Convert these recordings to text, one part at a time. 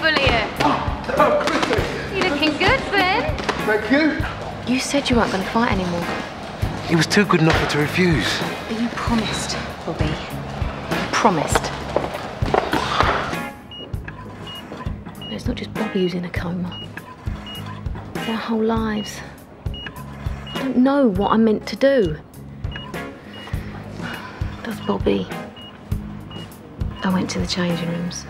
Oh, oh, you. Oh, quickly. You're looking good, Ben. Thank you. You said you weren't going to fight anymore. It was too good an offer to refuse. But you promised, Bobby. You promised. It's not just Bobby who's in a coma. Their whole lives. I don't know what I'm meant to do. Does Bobby. I went to the changing rooms.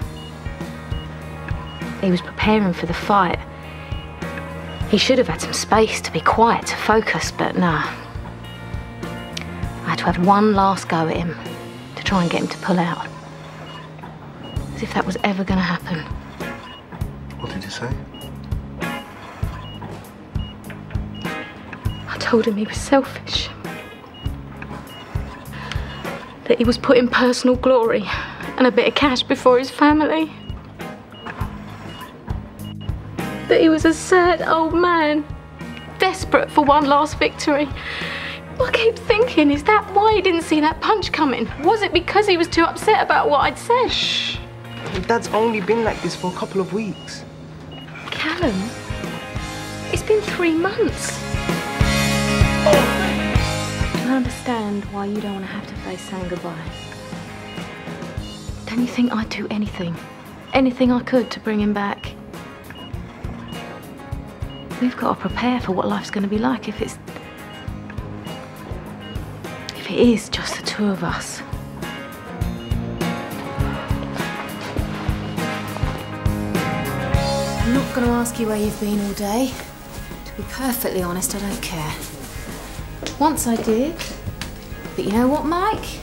He was preparing for the fight. He should have had some space to be quiet, to focus, but nah. I had to have one last go at him to try and get him to pull out. As if that was ever going to happen. What did you say? I told him he was selfish. That he was putting personal glory and a bit of cash before his family. That he was a sad old man, desperate for one last victory. I keep thinking, is that why he didn't see that punch coming? Was it because he was too upset about what I'd said? Shh. Dad's only been like this for a couple of weeks. Callum, it's been three months. I understand why you don't want to have to face saying goodbye. Don't you think I'd do anything, anything I could to bring him back? We've got to prepare for what life's going to be like if it's. if it is just the two of us. I'm not going to ask you where you've been all day. To be perfectly honest, I don't care. Once I did. But you know what, Mike?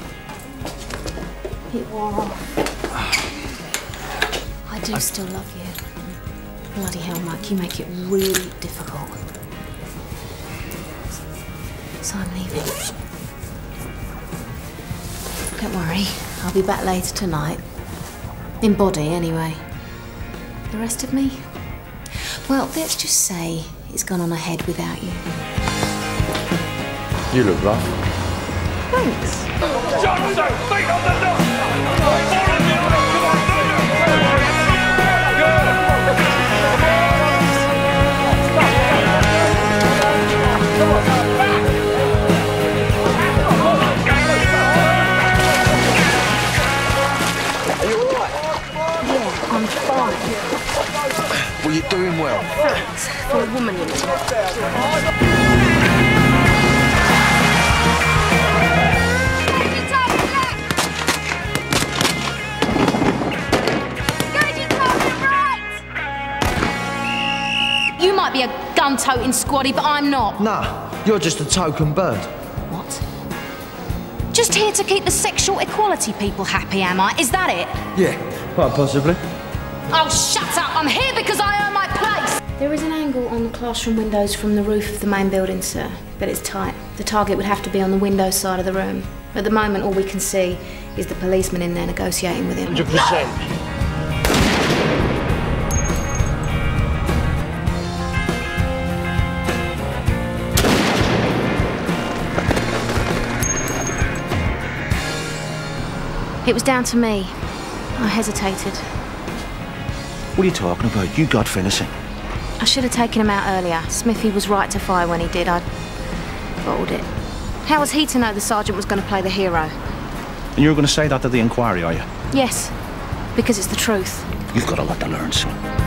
It wore off. I do still love you. Bloody hell, Mike, you make it really difficult. So I'm leaving. Don't worry, I'll be back later tonight. In body, anyway. The rest of me? Well, let's just say it's gone on ahead without you. You look rough. Thanks. Johnson, feet on the door! I'm fine. Well, you're doing well. Thanks for a woman, you know. You might be a gun toting squaddy, but I'm not. Nah, you're just a token bird. What? Just here to keep the sexual equality people happy, am I? Is that it? Yeah, quite possibly. Oh, shut up! I'm here because I earn my place! There is an angle on the classroom windows from the roof of the main building, sir, but it's tight. The target would have to be on the window side of the room. At the moment, all we can see is the policeman in there negotiating with him. 100%. It was down to me. I hesitated. What are you talking about? You got finishing. I should have taken him out earlier. Smithy was right to fire when he did. I bottled it. How was he to know the sergeant was going to play the hero? And you're going to say that to the inquiry, are you? Yes, because it's the truth. You've got a lot to learn, son.